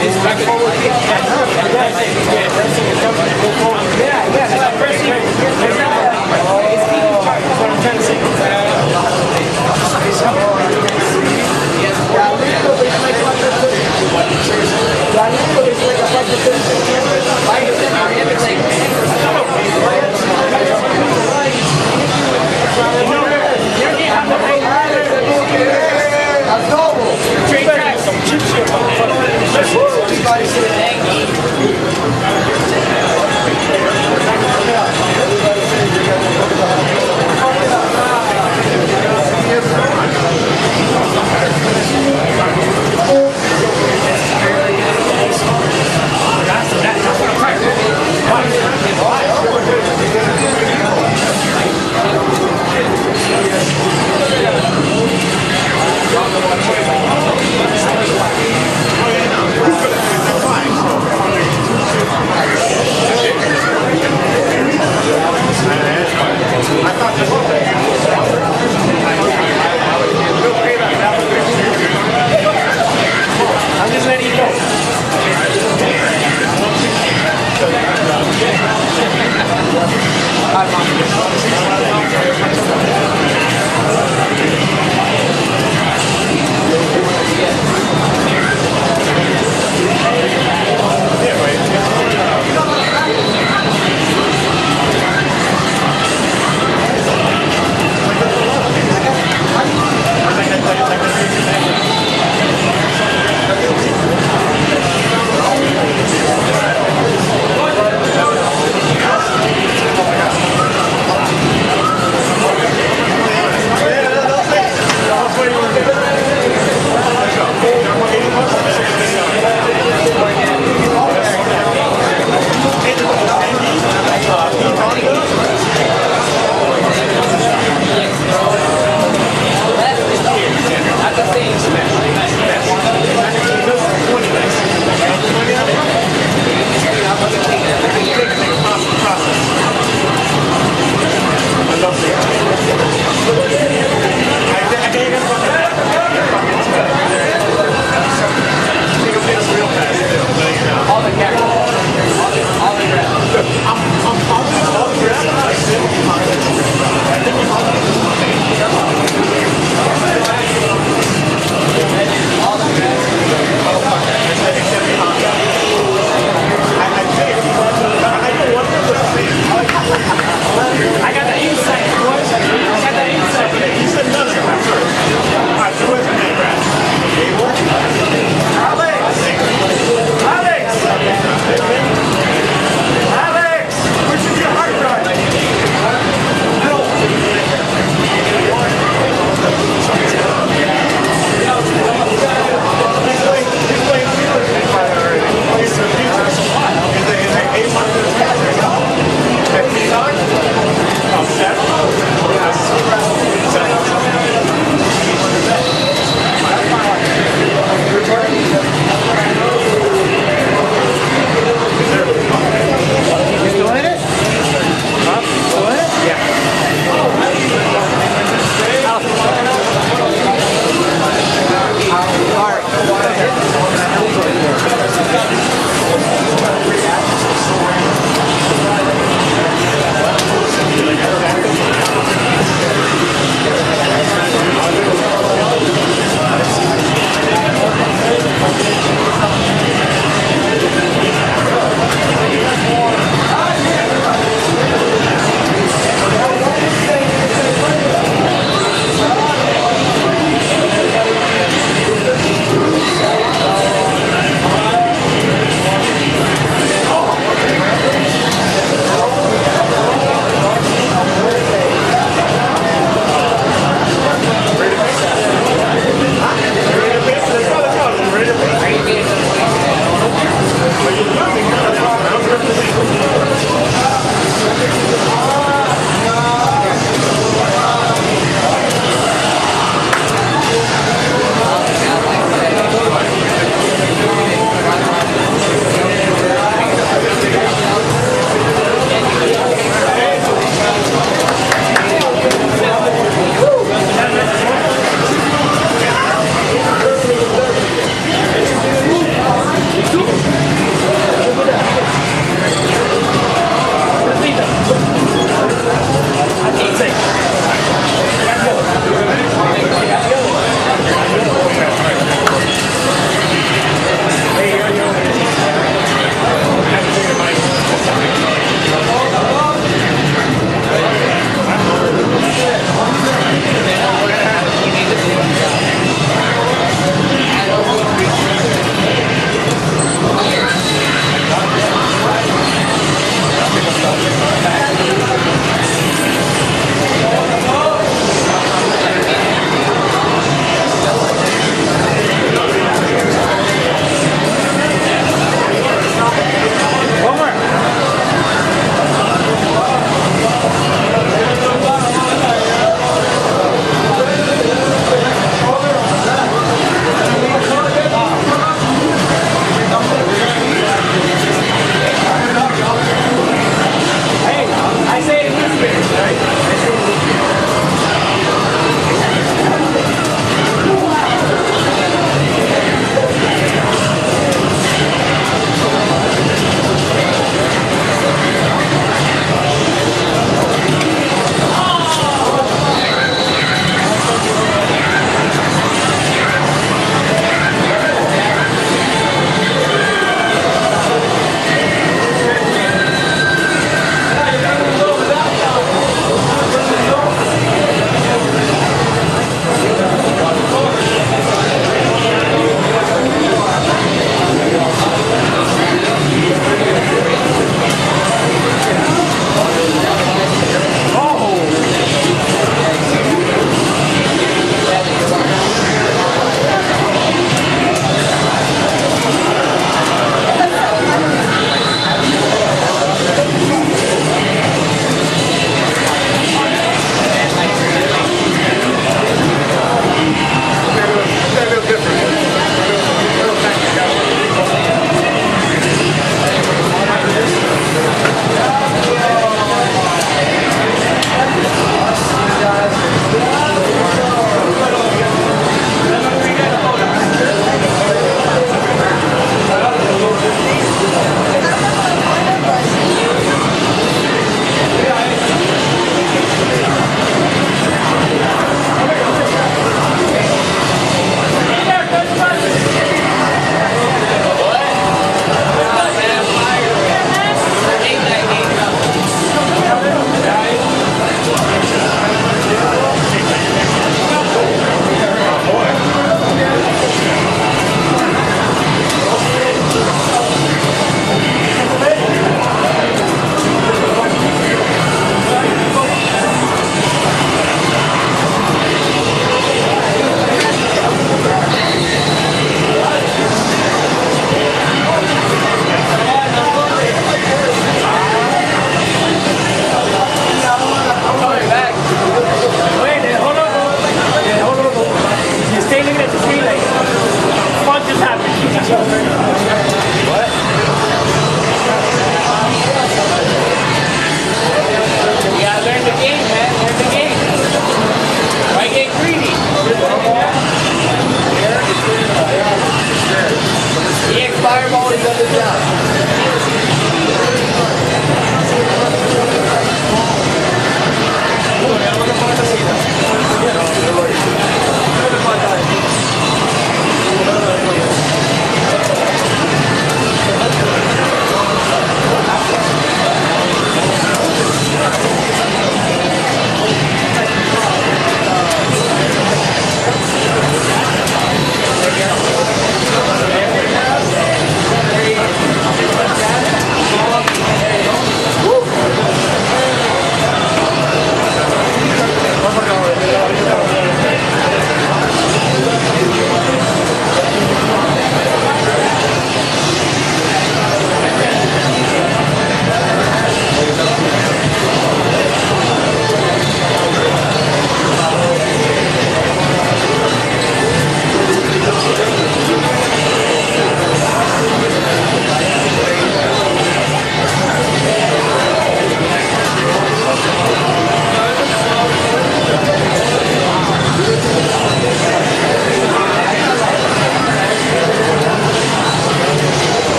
It's back forward.